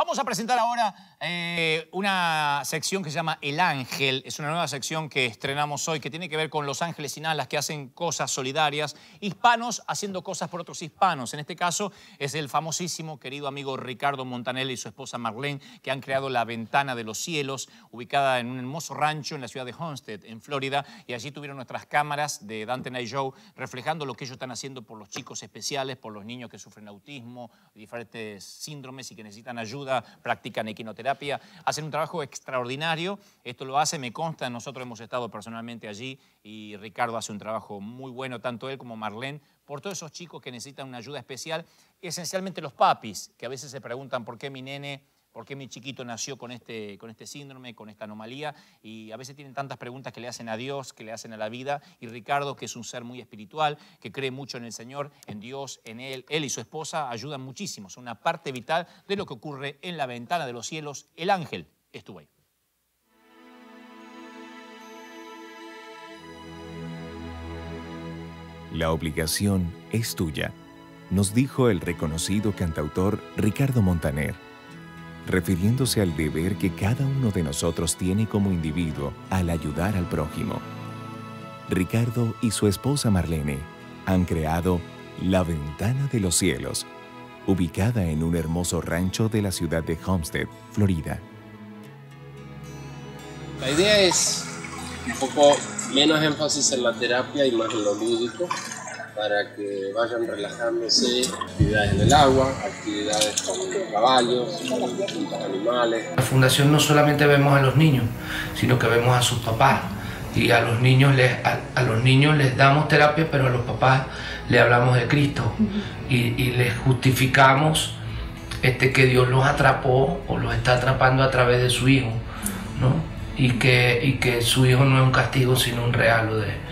Vamos a presentar ahora eh, una sección que se llama El Ángel. Es una nueva sección que estrenamos hoy que tiene que ver con los ángeles sin alas que hacen cosas solidarias, hispanos haciendo cosas por otros hispanos. En este caso es el famosísimo querido amigo Ricardo Montanelli y su esposa Marlene que han creado La Ventana de los Cielos, ubicada en un hermoso rancho en la ciudad de Homestead, en Florida, y allí tuvieron nuestras cámaras de Dante Night Show reflejando lo que ellos están haciendo por los chicos especiales, por los niños que sufren autismo, diferentes síndromes y que necesitan ayuda practican equinoterapia, hacen un trabajo extraordinario. Esto lo hace, me consta, nosotros hemos estado personalmente allí y Ricardo hace un trabajo muy bueno, tanto él como Marlene, por todos esos chicos que necesitan una ayuda especial, esencialmente los papis, que a veces se preguntan por qué mi nene por qué mi chiquito nació con este, con este síndrome, con esta anomalía, y a veces tienen tantas preguntas que le hacen a Dios, que le hacen a la vida, y Ricardo, que es un ser muy espiritual, que cree mucho en el Señor, en Dios, en Él, él y su esposa ayudan muchísimo, son una parte vital de lo que ocurre en la ventana de los cielos. El ángel estuvo ahí. La obligación es tuya, nos dijo el reconocido cantautor Ricardo Montaner refiriéndose al deber que cada uno de nosotros tiene como individuo al ayudar al prójimo. Ricardo y su esposa Marlene han creado La Ventana de los Cielos, ubicada en un hermoso rancho de la ciudad de Homestead, Florida. La idea es un poco menos énfasis en la terapia y más en lo lúdico para que vayan relajándose, actividades en el agua, actividades con caballos, con animales. En la fundación no solamente vemos a los niños, sino que vemos a sus papás y a los niños les, a, los niños les damos terapia, pero a los papás le hablamos de Cristo y, les justificamos este, que Dios los atrapó o los está atrapando a través de su Hijo, ¿no? y, que, y que su Hijo no es un castigo, sino un regalo de,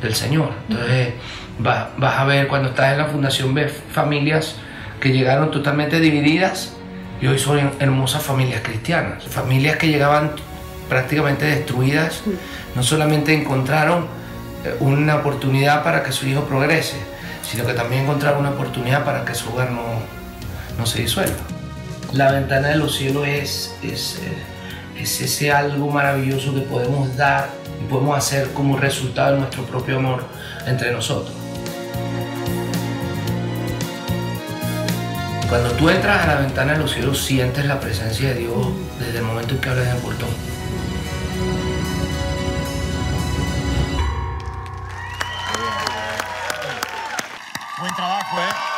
del Señor. Entonces, vas, a ver cuando estás en la fundación, ves familias que llegaron totalmente divididas y hoy son hermosas familias cristianas. Familias que llegaban prácticamente destruidas, no solamente encontraron eh, una oportunidad para que su hijo progrese, sino que también encontraron una oportunidad para que su hogar no, no se disuelva. La ventana de los cielos es, es, eh, es ese algo maravilloso que podemos dar y podemos hacer como resultado de nuestro propio amor entre nosotros. Cuando tú entras a la ventana de los cielos, sientes la presencia de Dios desde el momento en que hablas el portón. Buen trabajo, ¿eh?